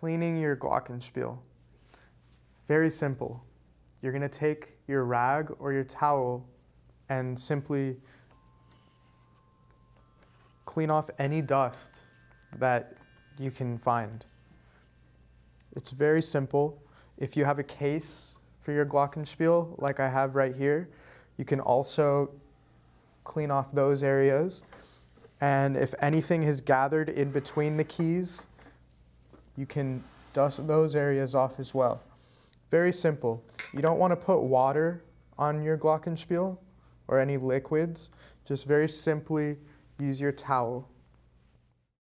Cleaning your Glockenspiel. Very simple. You're going to take your rag or your towel and simply clean off any dust that you can find. It's very simple. If you have a case for your Glockenspiel, like I have right here, you can also clean off those areas. And if anything has gathered in between the keys, you can dust those areas off as well. Very simple. You don't want to put water on your Glockenspiel or any liquids. Just very simply use your towel